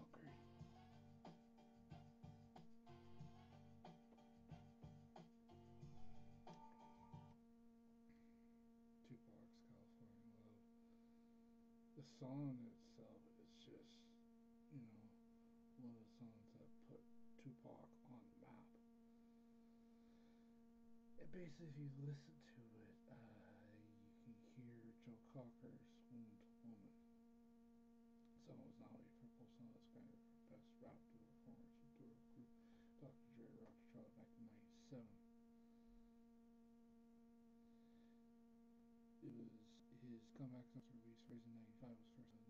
Concrete. Tupac's California Love. The song itself is just, you know, one of the songs that put Tupac on the map. And basically, if you listen for Best Rap Duo Performance with Group Dr. Dre, Rocky Charlie back in 97. It was his comeback since release, Raising 95 was